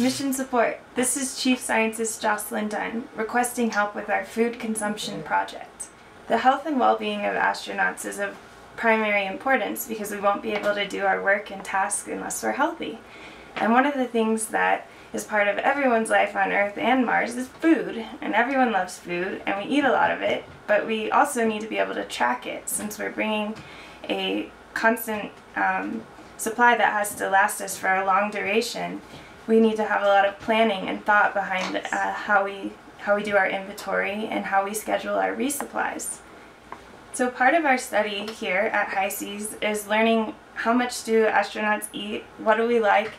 Mission support. This is Chief Scientist Jocelyn Dunn requesting help with our food consumption project. The health and well-being of astronauts is of primary importance because we won't be able to do our work and tasks unless we're healthy. And one of the things that is part of everyone's life on Earth and Mars is food. And everyone loves food and we eat a lot of it, but we also need to be able to track it since we're bringing a constant um, supply that has to last us for a long duration. We need to have a lot of planning and thought behind uh, how we how we do our inventory and how we schedule our resupplies. So part of our study here at HI-SEAS is learning how much do astronauts eat, what do we like,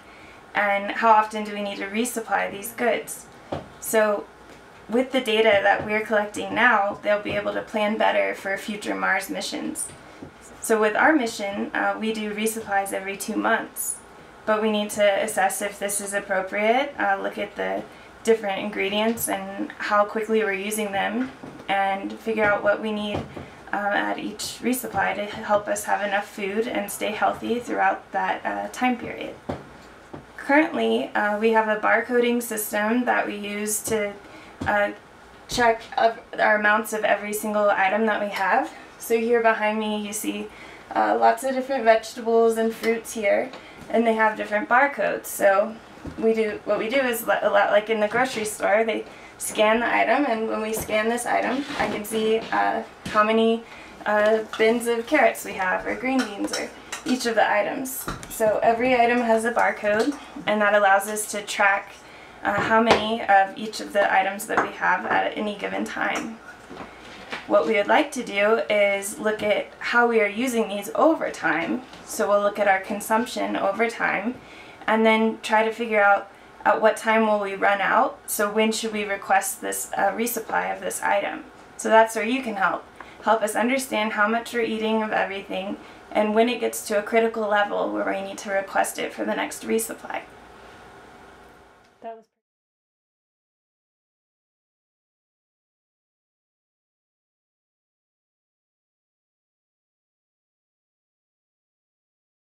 and how often do we need to resupply these goods. So with the data that we're collecting now, they'll be able to plan better for future Mars missions. So with our mission, uh, we do resupplies every two months, but we need to assess if this is appropriate, uh, look at the different ingredients and how quickly we're using them, and figure out what we need um, at each resupply to help us have enough food and stay healthy throughout that uh, time period. Currently, uh, we have a barcoding system that we use to uh, check our amounts of every single item that we have. So here behind me you see uh, lots of different vegetables and fruits here and they have different barcodes. So we do what we do is a lot like in the grocery store they scan the item and when we scan this item I can see uh, how many uh, bins of carrots we have or green beans or each of the items. So every item has a barcode and that allows us to track uh, how many of each of the items that we have at any given time. What we would like to do is look at how we are using these over time. So we'll look at our consumption over time and then try to figure out at what time will we run out, so when should we request this uh, resupply of this item. So that's where you can help. Help us understand how much we're eating of everything and when it gets to a critical level where we need to request it for the next resupply.